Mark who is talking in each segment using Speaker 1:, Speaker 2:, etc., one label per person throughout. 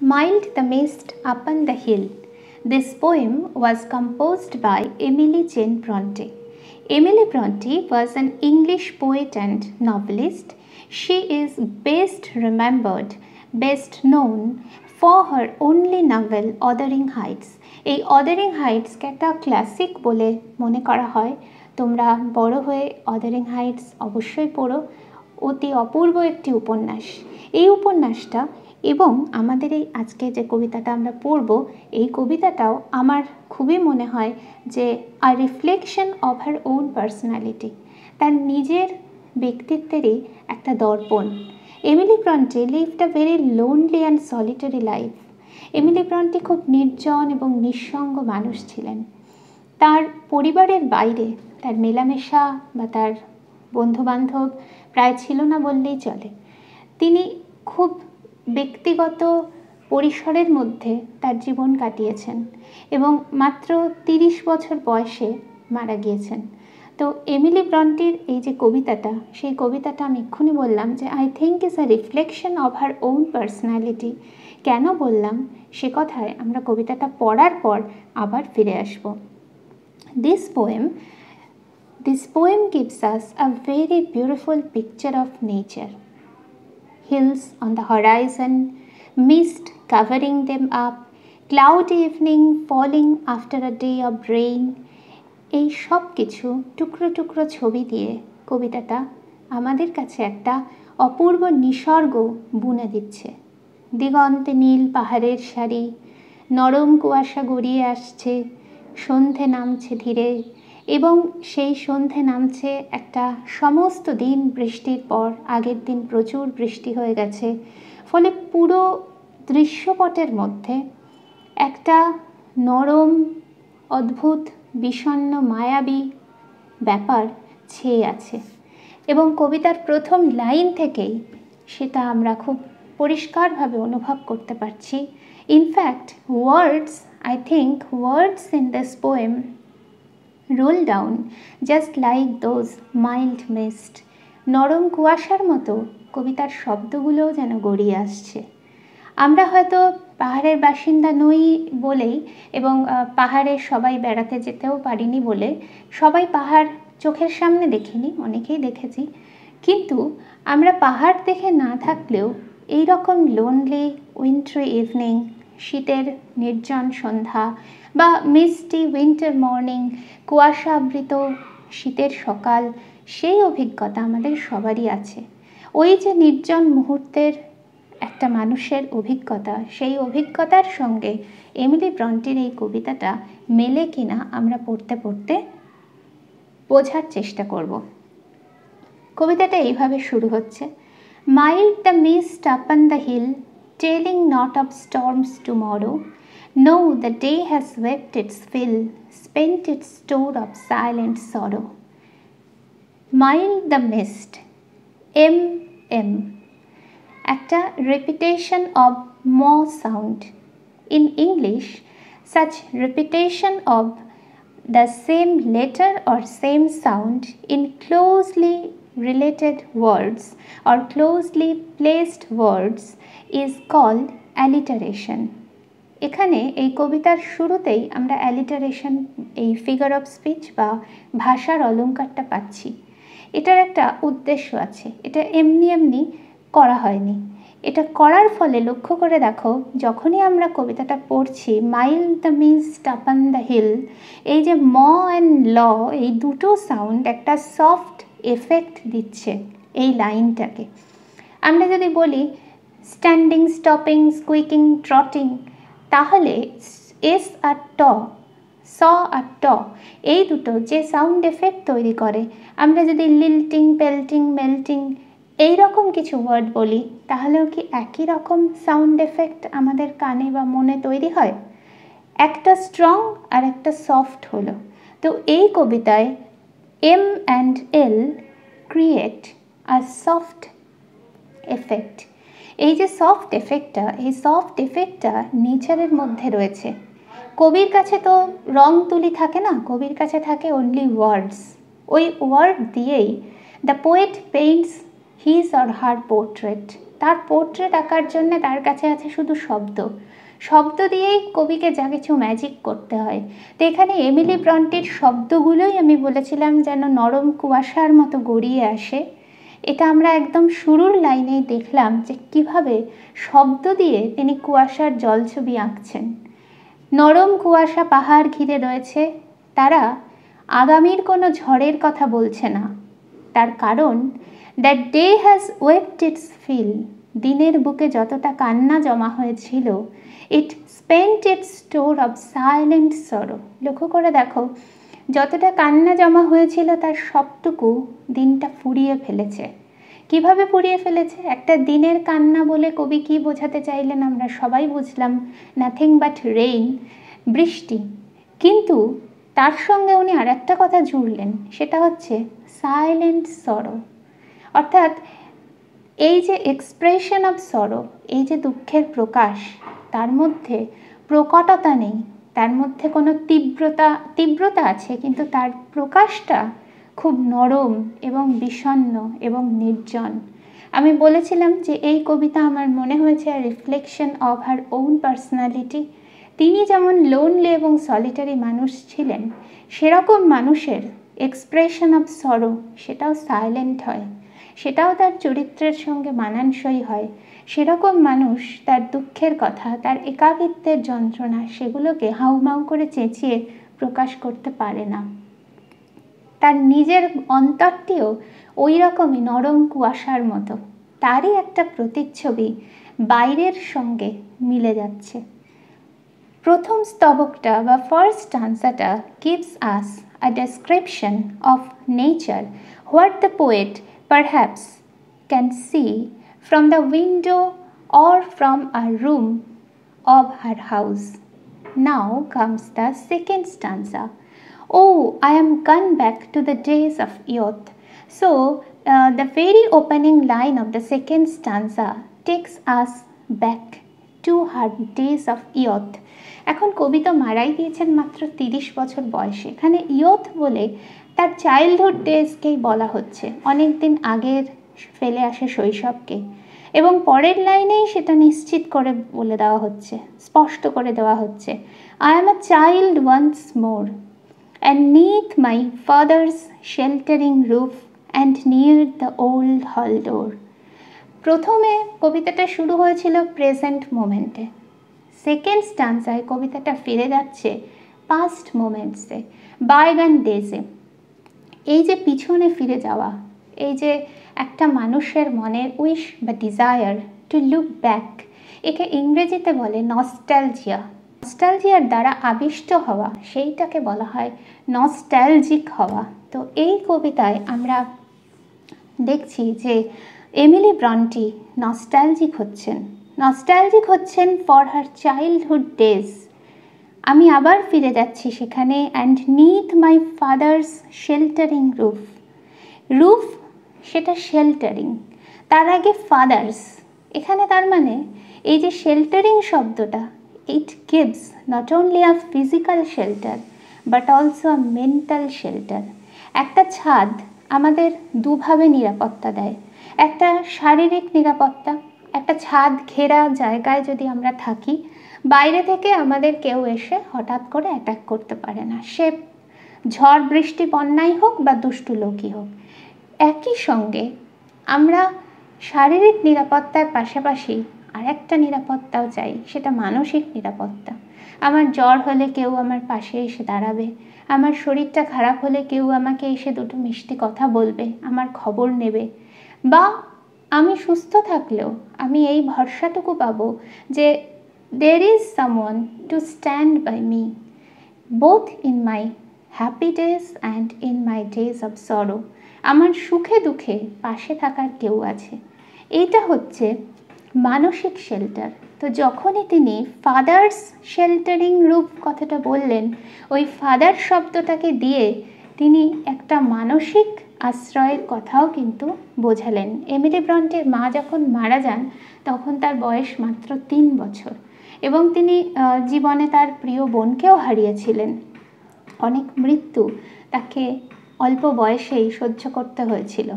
Speaker 1: Mild the Mist Upon the Hill. This poem was composed by Emily Jane Bronte. Emily Bronte was an English poet and novelist. She is best remembered, best known for her only novel Othering Heights. এই অদারিং হাইটসকে একটা classic বলে মনে করা হয় তোমরা বড় হয়ে অদারিং Heights অবশ্যই পড়ো অতি অপূর্ব একটি উপন্যাস এই উপন্যাসটা এবং আমাদের এই আজকে যে কবিতাটা আমরা পড়ব, এই কবিতাটাও আমার খুবই মনে হয় যে আর reflection of her own personality তার নিজের ব্যক্তিত্বেরই একটা দর্পণ। Emily Bronte lived a very lonely and solitary life Emily Bronte খুব নির্জন এবং নিঃসঙ্গ মানুষ ছিলেন। তার পরিবারের বাইরে তার মেলামেশা বা তার বন্ধুবান্ধব প্রায় ছিল না বললেই চলে। তিনি খুব ব্যক্তিগত পরিসরের মধ্যে তার জীবন কাটিয়েছেন এবং মাত্র তিরিশ বছর বয়সে মারা গিয়েছেন। তো এমিলি ব্রন্টির এই যে কবিতাটা, সেই কবিতাটা আমি এক্ষুনি বললাম যে I think is a reflection of her own personality কেন বললাম? সে কথায় আমরা কবিতাটা পড়ার পর আবার ফিরে আসব। This poem this poem gives us a very beautiful picture of nature hills on the horizon, mist covering them up, cloudy evening falling after a day of rain. এই সব কিছু টুকরো টুকরো ছবি দিয়ে কবিতাটা আমাদের কাছে একটা অপূর্ব নিসর্গ বুনে দিচ্ছে দিগন্তে নীল পাহাড়ের সারি নরম কুয়াশা গড়িয়ে আসছে সন্ধে নামছে ধীরে এবং সেই সন্ধে নামছে একটা সমস্ত দিন বৃষ্টির পর। আগের দিন প্রচুর বৃষ্টি হয়ে গেছে। ফলে পুরো দৃশ্যপটের মধ্যে একটা নরম, অদ্ভুত বিষণ্ন মায়াবী ব্যাপার ছেয়ে আছে। এবং কবিতার প্রথম লাইন থেকেই সেটা আমরা খুব পরিষ্কারভাবে অনুভব করতে পারছি। In fact words I think words in this poem roll down just like those mild mist নরম কুয়াশার মতো কবিতার শব্দগুলোও যেন গড়িয়ে আসছে। আমরা হয়তো পাহাড়ের বাসিন্দা নই বলেই এবং পাহাড়ে সবাই বেড়াতে যেতেও পারিনি বলে সবাই পাহাড় চোখের সামনে দেখিনি, অনেকেই দেখেছি। কিন্তু আমরা পাহাড় দেখে না থাকলেও এই রকম লোনলি উইন্ট্রি ইভিনিং শীতের নির্জন সন্ধ্যা বা মিষ্টি উইন্টার মর্নিং কুয়াশা আবৃত শীতের সকাল, সেই অভিজ্ঞতা আমাদের সবারই আছে। ওই যে নির্জন মুহূর্তের একটা মানুষের অভিজ্ঞতা, সেই অভিজ্ঞতার সঙ্গে এমিলি ব্রন্টির এই কবিতাটা মেলে কিনা আমরা পড়তে পড়তে বোঝার চেষ্টা করব। কবিতাটা এইভাবে শুরু হচ্ছে। Mild the mist up upon the hill Telling not of storms tomorrow. No, the day has wept its fill, spent its store of silent sorrow. Mild the mist, M M, at a repetition of more sound. In English, such repetition of the same letter or same sound in closely related words or closely placed words is called alliteration. এখানে এই কবিতার শুরুতেই আমরা alliteration এই figure of speech বা ভাষার অলঙ্কারটা পাচ্ছি। এটার একটা উদ্দেশ্য আছে। এটা এমনি এমনি করা হয়নি। এটা করার ফলে লক্ষ্য করে দেখো, যখনই আমরা কবিতাটা পড়ছি, mild the mist upon the hill, এই যে ম অ্যান্ড ল, এই দুটো সাউন্ড একটা সফট এফেক্ট দিচ্ছে এই লাইনটাকে। আমরা যদি বলি স্ট্যান্ডিং স্টপিং স্কুইকিং ট্রটিং তাহলে এস আর ট স আর ট এই দুটো যে সাউন্ড এফেক্ট তৈরি করে, আমরা যদি লিল্টিং পেল্টিং মেল্টিং এই রকম কিছু ওয়ার্ড বলি, তাহলেও কি একই রকম সাউন্ড এফেক্ট আমাদের কানে বা মনে তৈরি হয়? একটা স্ট্রং আর একটা সফট হলো। তো এই কবিতায় M and L create a soft effect এই যে সফট এফেক্টটা এই সফট এফেক্টটা নেচারের মধ্যে রয়েছে। কবির কাছে তো রং তুলি থাকে না, কবির কাছে থাকে অনলি ওয়ার্ডস ওই ওয়ার্ড দিয়েই the poet paints his or her portrait তার পোর্ট্রেট আঁকার জন্য তার কাছে আছে শুধু শব্দ। শব্দ দিয়েই কবিকে যা কিছু ম্যাজিক করতে হয়। তো এখানে এমিলি ব্রন্টির শব্দগুলোই আমি বলেছিলাম যেন নরম কুয়াশার মতো গড়িয়ে আসে। এটা আমরা একদম শুরুর লাইনেই দেখলাম যে কীভাবে শব্দ দিয়ে তিনি কুয়াশার জলছবি আঁকছেন। নরম কুয়াশা পাহাড় ঘিরে রয়েছে, তারা আগামীর কোনো ঝড়ের কথা বলছে না। তার কারণ that day has wept its fill দিনের বুকে যতটা কান্না জমা হয়েছিল it spent its store of silent sorrow লক্ষ্য করে দেখো, যতটা কান্না জমা হয়েছিল তার সবটুকু দিনটা ফুরিয়ে ফেলেছে। কীভাবে পুড়িয়ে ফেলেছে? একটা দিনের কান্না বলে কবি কি বোঝাতে চাইলেন আমরা সবাই বুঝলাম নাথিং বাট রেইন বৃষ্টি। কিন্তু তার সঙ্গে উনি আর একটা কথা জুড়লেন, সেটা হচ্ছে সাইলেন্ট সরো অর্থাৎ এই যে এক্সপ্রেশন অফ সরো এই যে দুঃখের প্রকাশ, তার মধ্যে প্রকটতা নেই, তার মধ্যে কোনো তীব্রতা তীব্রতা আছে, কিন্তু তার প্রকাশটা খুব নরম এবং বিষণ্ন এবং নির্জন। আমি বলেছিলাম যে এই কবিতা আমার মনে হয়েছে reflection of her own personality তিনি যেমন লোনলি এবং সলিটারি মানুষ ছিলেন, সেরকম মানুষের এক্সপ্রেশন অফ সরো সেটাও সাইলেন্ট হয়। সেটাও তার চরিত্রের সঙ্গে মানানসই হয়। সেরকম মানুষ তার দুঃখের কথা, তার একাকিত্বের যন্ত্রণা, সেগুলোকে হাউমাউ করে চেঁচিয়ে প্রকাশ করতে পারে না। তার নিজের অন্তরটিও ওই রকমই নরম কুয়াশার মতো। তারই একটা প্রতিচ্ছবি বাইরের সঙ্গে মিলে যাচ্ছে। প্রথম স্তবকটা বা ফার্স্ট আনসারটা gives us a description of nature what the poet Perhaps can see from the window or from a room of her house. Now comes the second stanza. Oh, I am gone back to the days of youth. So, uh, the very opening line of the second stanza takes us back to her days of youth. এখন কবি তো মারাই দিয়েছেন মাত্র তিরিশ বছর বয়সে এখানে ইয়থ বলে তার চাইল্ডহুড ডেজকেই বলা হচ্ছে। অনেক দিন আগের ফেলে আসে শৈশবকে। এবং পরের লাইনেই সেটা নিশ্চিত করে বলে দেওয়া হচ্ছে, স্পষ্ট করে দেওয়া হচ্ছে। I am a child once more and neath my father's sheltering roof and near the old hall door প্রথমে কবিতাটা শুরু হয়েছিল প্রেজেন্ট মোমেন্টে সেকেন্ড স্টান্সায় কবিতাটা ফিরে যাচ্ছে পাস্ট মোমেন্টসে বাইগান ডেজে এই যে পিছনে ফিরে যাওয়া, এই যে একটা মানুষের মনের উইশ বা ডিজায়ার টু লুক ব্যাক একে ইংরেজিতে বলে নস্টালজিয়া নস্টালজিয়ার দ্বারা আবিষ্ট হওয়া, সেইটাকে বলা হয় নস্টালজিক হওয়া। তো এই কবিতায় আমরা দেখছি যে এমিলি ব্রন্টি নস্টালজিক হচ্ছেন। নস্টালজিক হচ্ছেন ফর হার চাইল্ডহুড ডেজ আমি আবার ফিরে যাচ্ছি সেখানে and neath my father's sheltering roof roof সেটা শেল্টারিং তার আগে ফাদার্স এখানে তার মানে এই যে শেল্টারিং শব্দটা, it gives not only a physical shelter but also a mental shelter একটা ছাদ আমাদের দুভাবে নিরাপত্তা দেয়। একটা শারীরিক নিরাপত্তা, একটা ছাদ ঘেরা জায়গায় যদি আমরা থাকি বাইরে থেকে আমাদের কেউ এসে হঠাৎ করে অ্যাটাক করতে পারে না। সে ঝড়, বৃষ্টি, বন্যাই হোক বা দুষ্টু লোকই হোক, একই সঙ্গে আমরা শারীরিক নিরাপত্তার পাশাপাশি আরেকটা নিরাপত্তাও চাই, সেটা মানসিক নিরাপত্তা। আমার জ্বর হলে কেউ আমার পাশে এসে দাঁড়াবে, আমার শরীরটা খারাপ হলে কেউ আমাকে এসে দুটো মিষ্টি কথা বলবে, আমার খবর নেবে। বা আমি সুস্থ থাকলেও আমি এই ভরসাটুকু পাবো যে there is someone to stand by me both in my happy days and in my days of sorrow আমার সুখে দুঃখে পাশে থাকার কেউ আছে। এইটা হচ্ছে মানসিক শেল্টার তো যখনই তিনি ফাদার্স শেল্টারিং রূপ কথাটা বললেন, ওই ফাদার শব্দটাকে দিয়ে তিনি একটা মানসিক আশ্রয়ের কথাও কিন্তু বোঝালেন। এমিলি ব্রন্টের মা যখন মারা যান, তখন তার বয়স মাত্র তিন বছর। এবং তিনি জীবনে তার প্রিয় বোনকেও হারিয়েছিলেন। অনেক মৃত্যু তাকে অল্প বয়সেই সহ্য করতে হয়েছিল।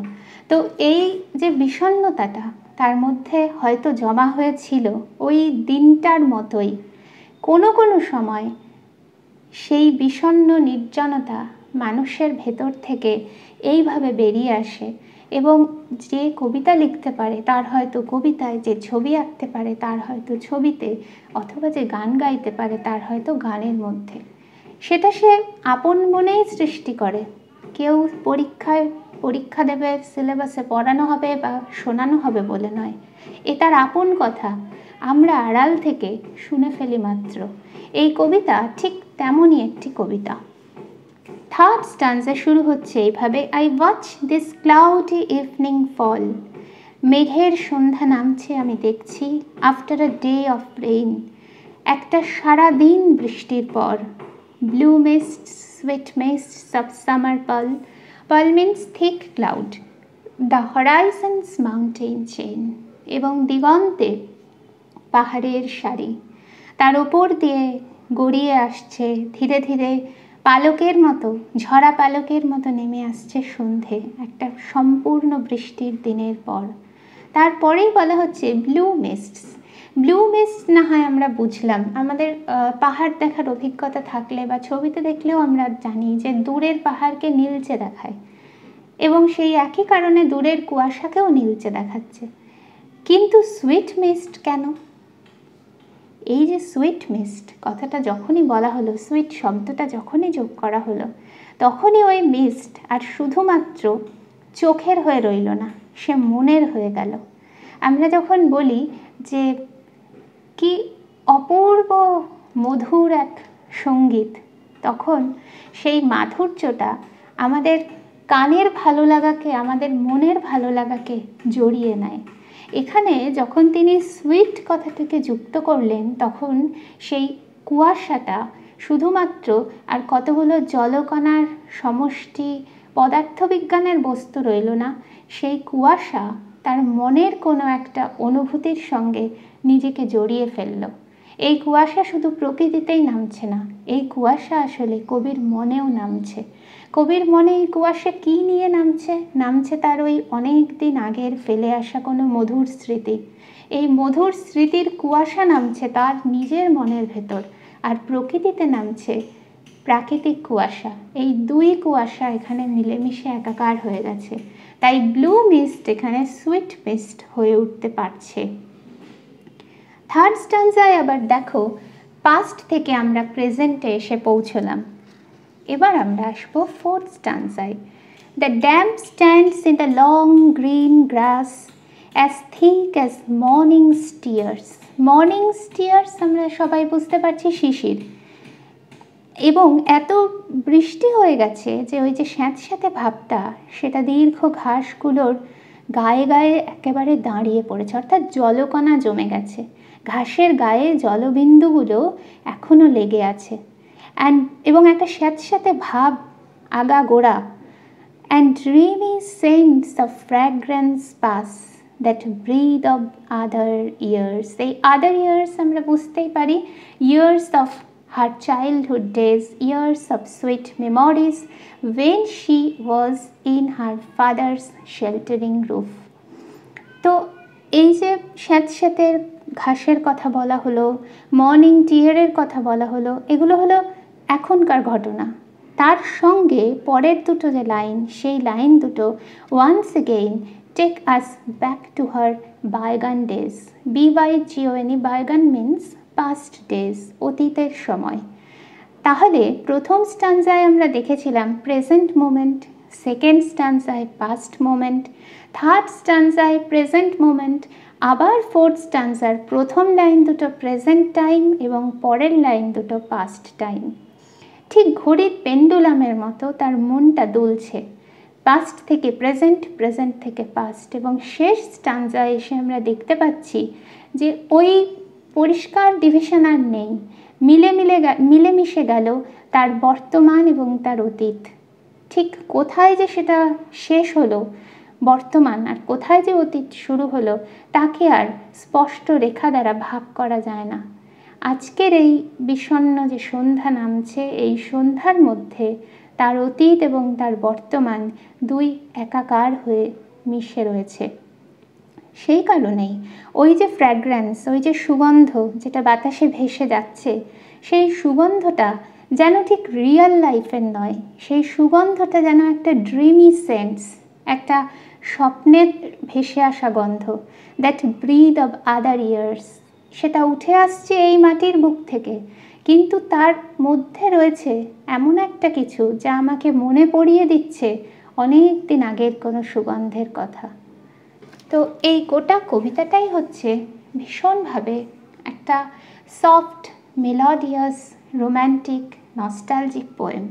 Speaker 1: তো এই যে বিষণ্নতাটা তার মধ্যে হয়তো জমা হয়েছিল ওই দিনটার মতোই। কোনো কোনো সময় সেই বিষণ্ন নির্জনতা মানুষের ভেতর থেকে এইভাবে বেরিয়ে আসে এবং যে কবিতা লিখতে পারে, তার হয়তো কবিতায় যে ছবি আঁকতে পারে, তার হয়তো ছবিতে অথবা যে গান গাইতে পারে, তার হয়তো গানের মধ্যে। সেটা সে আপন মনেই সৃষ্টি করে। কেউ পরীক্ষায় পরীক্ষা দেবে, সিলেবাসে পড়ানো হবে বা শোনানো হবে বলে নয়। এ তার আপন কথা। আমরা আড়াল থেকে শুনে ফেলি মাত্র। এই কবিতা ঠিক তেমনই একটি কবিতা। থার্ড স্টান্সে শুরু হচ্ছে এইভাবে I watch this cloudy evening fall মেঘের সন্ধ্যা নামছে, আমি দেখছি after a day of rain একটা সারা দিন বৃষ্টির পর ব্লু মিস্ট সুইট মিস্ট সব summer pall pall means thick cloud the horizon's mountain chain এবং দিগন্তে পাহাড়ের সারি। তার ওপর দিয়ে গড়িয়ে আসছে, ধীরে ধীরে পালকের মতো, ঝরা পালকের মতো নেমে আসছে সন্ধে, একটা সম্পূর্ণ বৃষ্টির দিনের পর। তারপরেই বলা হচ্ছে ব্লু মিস্টস ব্লু মিস্ট না হয় আমরা বুঝলাম। আমাদের পাহাড় দেখার অভিজ্ঞতা থাকলে বা ছবিতে দেখলেও আমরা জানি যে দূরের পাহাড়কে নীলচে দেখায়। এবং সেই একই কারণে দূরের কুয়াশাকেও নীলচে দেখাচ্ছে। কিন্তু সুইট মিস্ট কেন? এই যে সুইট মিস্ট কথাটা যখনই বলা হলো সুইট শব্দটা যখনই যোগ করা হলো, তখনই ওই মিস্ট আর শুধুমাত্র চোখের হয়ে রইল না, সে মনের হয়ে গেল। আমরা যখন বলি যে কি অপূর্ব, মধুর এক সংগীত, তখন সেই মাধুর্যটা আমাদের কানের ভালো লাগাকে, আমাদের মনের ভালো লাগাকে জড়িয়ে নেয়। এখানে যখন তিনি সুইট কথাটিকে যুক্ত করলেন, তখন সেই কুয়াশাটা শুধুমাত্র আর কতগুলো জলকণার সমষ্টি, পদার্থবিজ্ঞানের বস্তু রইল না, সেই কুয়াশা তার মনের কোনো একটা অনুভূতির সঙ্গে নিজেকে জড়িয়ে ফেলল। এই কুয়াশা শুধু প্রকৃতিতেই নামছে না, এই কুয়াশা আসলে কবির মনেও নামছে। কবির মনে এই কুয়াশা কী নিয়ে নামছে? নামছে তার ওই অনেক দিন আগের ফেলে আসা কোনো মধুর স্মৃতি। এই মধুর স্মৃতির কুয়াশা নামছে তার নিজের মনের ভেতর, আর প্রকৃতিতে নামছে প্রাকৃতিক কুয়াশা। এই দুই কুয়াশা এখানে মিলেমিশে একাকার হয়ে গেছে। তাই ব্লু মিস্ট এখানে সুইট মিস্ট হয়ে উঠতে পারছে। থার্ড স্টান্সায় আবার দেখো পাস্ট থেকে আমরা প্রেজেন্টে এসে পৌঁছলাম। এবার আমরা আসব fourth স্টান্সায় the damp stands in the long green grass as thick as morning's tears morning's tears আমরা সবাই বুঝতে পারছি শিশির। এবং এত বৃষ্টি হয়ে গেছে যে ওই যে স্যাঁতস্যাঁতে ভাবটা, সেটা দীর্ঘ ঘাসগুলোর গায়ে গায়ে একেবারে দাঁড়িয়ে পড়েছে, অর্থাৎ জলকণা জমে গেছে। ঘাসের গায়ে জলবিন্দুগুলো এখনও লেগে আছে। অ্যান্ড এবং একটা স্যাঁতস্যাঁতে ভাব আগা গোড়া। And dreamy scents of fragrance pass that breathe of other years. এই আদার ইয়ার্স আমরা বুঝতেই পারি। Years of her childhood days, years of sweet memories when she was in her father's sheltering roof. তো এই যে স্যাঁতস্যাঁতের ঘাসের কথা বলা হলো, মর্নিং টিয়ারের কথা বলা হলো, এগুলো হলো এখনকার ঘটনা। তার সঙ্গে পরের দুটো যে লাইন, সেই লাইন দুটো once again take us back to her bygone days B Y G O N E bygone means past days অতীতের সময়। তাহলে প্রথম স্টানজায় আমরা দেখেছিলাম প্রেজেন্ট মোমেন্ট সেকেন্ড স্টানজায় পাস্ট মোমেন্ট থার্ড স্টানজায় প্রেজেন্ট মোমেন্ট আবার ফোর্থ স্টানজার প্রথম লাইন দুটো প্রেজেন্ট টাইম এবং পরের লাইন দুটো পাস্ট টাইম ঠিক ঘড়ির পেন্ডুলামের মতো তার মনটা দুলছে। পাস্ট থেকে প্রেজেন্ট প্রেজেন্ট থেকে পাস্ট এবং শেষ স্টানজায় এসে আমরা দেখতে পাচ্ছি যে ওই পরিষ্কার ডিভিশন আর নেই। মিলে মিলে মিলেমিশে গেল তার বর্তমান এবং তার অতীত। ঠিক কোথায় যে সেটা শেষ হলো বর্তমান আর কোথায় যে অতীত শুরু হলো, তাকে আর স্পষ্ট রেখা দ্বারা ভাগ করা যায় না। আজকের এই বিষণ্ন যে সন্ধ্যা নামছে, এই সন্ধ্যার মধ্যে তার অতীত এবং তার বর্তমান দুই একাকার হয়ে মিশে রয়েছে। সেই কারণেই ওই যে ফ্র্যাগ্রেন্স ওই যে সুগন্ধ যেটা বাতাসে ভেসে যাচ্ছে, সেই সুগন্ধটা যেন ঠিক রিয়েল লাইফের নয়, সেই সুগন্ধটা যেন একটা ড্রিমি সেন্স একটা স্বপ্নের ভেসে আসা গন্ধ that breathe of other years সেটা উঠে আসছে এই মাটির বুক থেকে। কিন্তু তার মধ্যে রয়েছে এমন একটা কিছু যা আমাকে মনে পড়িয়ে দিচ্ছে অনেক দিন আগের কোনো সুগন্ধের কথা। তো এই গোটা কবিতাটাই হচ্ছে ভীষণভাবে একটা soft melodious romantic nostalgic poem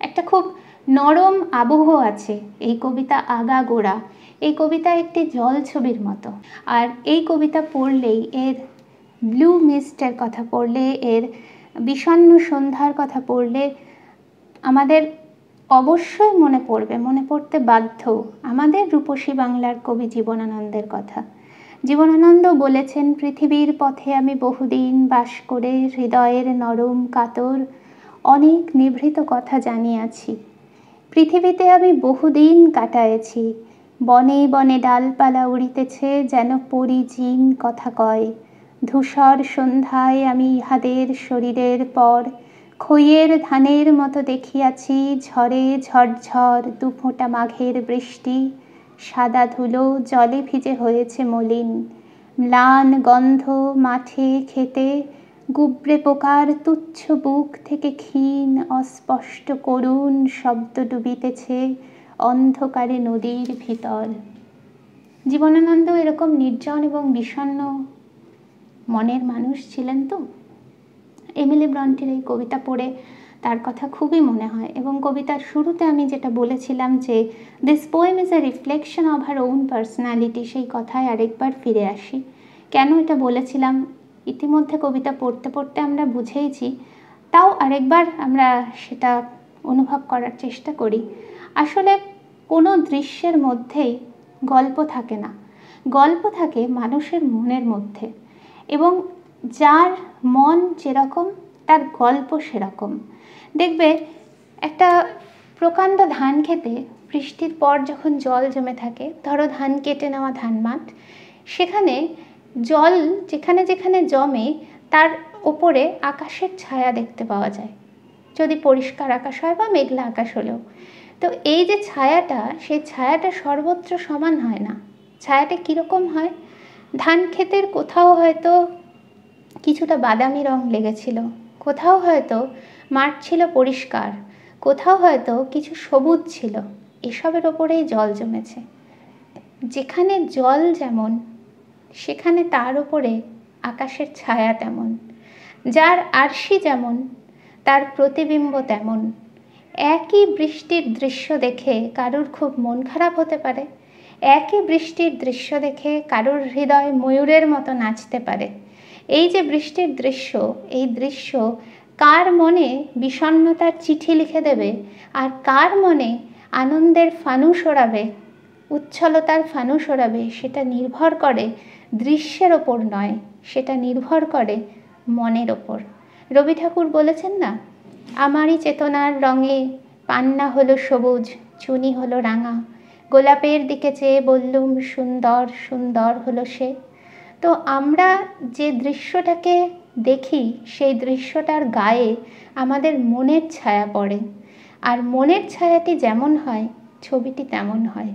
Speaker 1: একটা খুব নরম আবহ আছে। এই কবিতা আগা গোড়া। এই কবিতা একটি জল ছবির মতো। আর এই কবিতা পড়লেই এর ব্লু মিস্টের কথা পড়লে, এর বিষণ্ন সন্ধ্যার কথা পড়লে আমাদের অবশ্যই মনে পড়বে, মনে পড়তে বাধ্য আমাদের রূপসী বাংলার কবি জীবনানন্দের কথা। জীবনানন্দ বলেছেন, পৃথিবীর পথে আমি বহুদিন বাস করে হৃদয়ের নরম কাতর অনেক নিভৃত কথা জানিয়াছি। পৃথিবীতে আমি বহুদিন কাটায়েছি। বনে বনে ডালপালা উড়িতেছে যেন পরিজিন কথা কয়। ধূসর সন্ধ্যায় আমি ইহাদের শরীরের পর, খইয়ের ধানের মতো দেখিয়াছি ঝড়ে ঝরঝর দুফোঁটা মাঘের বৃষ্টি। সাদা ধুলো জলে ভিজে হয়েছে মলিন। ম্লান গন্ধ মাঠে খেতে গুবরে পোকার তুচ্ছ বুক থেকে ক্ষীণ, অস্পষ্ট করুণ শব্দ ডুবিতেছে অন্ধকারে নদীর ভিতর। জীবনানন্দ এরকম নির্জন এবং বিষণ্ন মনের মানুষ ছিলেন তো? এমিলি ব্রন্টির এই কবিতা পড়ে তার কথা খুবই মনে হয় এবং কবিতার শুরুতে আমি যেটা বলেছিলাম যে this poem is a reflection of her own personality সেই কথায় আরেকবার ফিরে আসি। কেন এটা বলেছিলাম? ইতিমধ্যে কবিতা পড়তে পড়তে আমরা বুঝেইছি, তাও আরেকবার আমরা সেটা অনুভব করার চেষ্টা করি। আসলে কোনো দৃশ্যের মধ্যেই গল্প থাকে না। গল্প থাকে মানুষের মনের মধ্যে এবং যার মন যেরকম, তার গল্প সেরকম। দেখবে একটা প্রকাণ্ড ধান খেতে বৃষ্টির পর যখন জল জমে থাকে, ধরো ধান কেটে নেওয়া ধান মাঠ, সেখানে জল যেখানে যেখানে জমে, তার ওপরে আকাশের ছায়া দেখতে পাওয়া যায়। যদি পরিষ্কার আকাশ হয় বা মেঘলা আকাশ হলেও। তো এই যে ছায়াটা, সেই ছায়াটা সর্বত্র সমান হয় না। ছায়াটা কীরকম হয়? ধান ক্ষেতের কোথাও হয়তো কিছুটা বাদামি রং লেগেছিল। কোথাও হয়তো মাঠ ছিল পরিষ্কার। কোথাও হয়তো কিছু সবুজ ছিল। এসবের ওপরেই জল জমেছে। যেখানে জল যেমন সেখানে তার উপরে আকাশের ছায়া তেমন, যার আরশি যেমন, তার প্রতিবিম্ব তেমন। একই বৃষ্টির দৃশ্য দেখে কারুর খুব মন খারাপ হতে পারে, একই বৃষ্টির দৃশ্য দেখে কারুর হৃদয় ময়ূরের মতো নাচতে পারে। এই যে বৃষ্টির দৃশ্য, এই দৃশ্য কার মনে বিষণ্নতার চিঠি লিখে দেবে আর কার মনে আনন্দের ফানুস ওড়াবে উচ্ছলতার ফানুস ওড়াবে সেটা নির্ভর করে দৃশ্যের ওপর নয়, সেটা নির্ভর করে মনের ওপর। রবি ঠাকুর বলেছেন না, আমারই চেতনার রঙে পান্না হলো সবুজ, চুনি হলো রাঙা, গোলাপের দিকে চেয়ে বললুম সুন্দর সুন্দর হলো সে। তো আমরা যে দৃশ্যটাকে দেখি, সেই দৃশ্যটার গায়ে আমাদের মনের ছায়া পড়ে। আর মনের ছায়াটি যেমন হয়, ছবিটি তেমন হয়।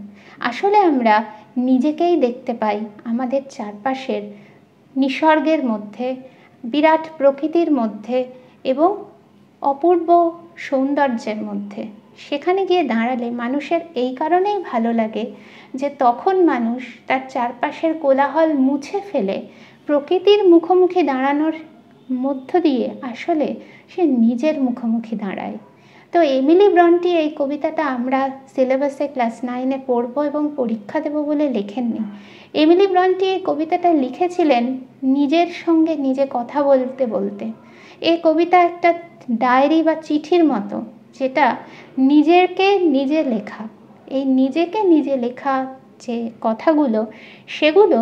Speaker 1: আসলে আমরা নিজেকেই দেখতে পাই আমাদের চারপাশের নিসর্গের মধ্যে, বিরাট প্রকৃতির মধ্যে এবং অপূর্ব সৌন্দর্যের মধ্যে। সেখানে গিয়ে দাঁড়ালে মানুষের এই কারণেই ভালো লাগে যে তখন মানুষ তার চারপাশের কোলাহল মুছে ফেলে প্রকৃতির মুখোমুখি দাঁড়ানোর মধ্য দিয়ে আসলে সে নিজের মুখোমুখি দাঁড়ায়। তো এমিলি ব্রন্টি এই কবিতাটা আমরা সিলেবাসে ক্লাস নাইনে পড়ব এবং পরীক্ষা দেব বলে লেখেননি। এমিলি ব্রন্টি এই কবিতাটা লিখেছিলেন নিজের সঙ্গে নিজে কথা বলতে বলতে। এই কবিতা একটা ডায়েরি বা চিঠির মতো, যেটা নিজেকে নিজে লেখা। এই নিজেকে নিজে লেখা যে কথাগুলো, সেগুলো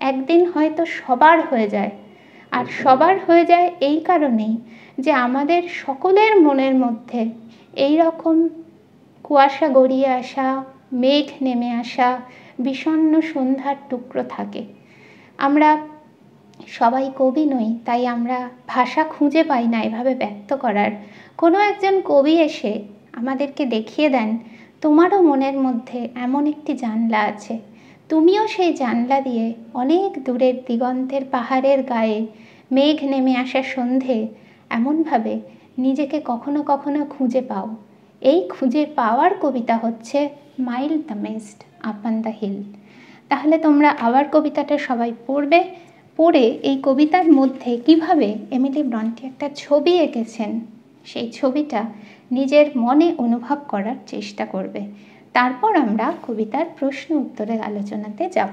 Speaker 1: একদিন হয়তো সবার হয়ে যায়। আর সবার হয়ে যায় এই কারণেই যে আমাদের সকলের মনের মধ্যে এই রকম কুয়াশা গড়িয়ে আসা, মেঘ নেমে আসা বিষণ্ন সন্ধ্যার টুকরো থাকে। আমরা সবাই কবি নই, তাই আমরা ভাষা খুঁজে পাই না এভাবে ব্যক্ত করার। কোনো একজন কবি এসে আমাদেরকে দেখিয়ে দেন, তোমারও মনের মধ্যে এমন একটি জানলা আছে তুমিও সেই জানলা দিয়ে অনেক দূরের দিগন্তের পাহাড়ের গায়ে মেঘ নেমে আসা সন্ধে এমনভাবে নিজেকে কখনো কখনো খুঁজে পাও। এই খুঁজে পাওয়ার কবিতা হচ্ছে mile the mist, upon the hill. তাহলে তোমরা আবার কবিতাটা সবাই পড়বে। পড়ে এই কবিতার মধ্যে কীভাবে এমিলি ব্রন্টি একটা ছবি এঁকেছেন, সেই ছবিটা নিজের মনে অনুভব করার চেষ্টা করবে। তারপর আমরা কবিতার প্রশ্ন উত্তরের আলোচনাতে যাব।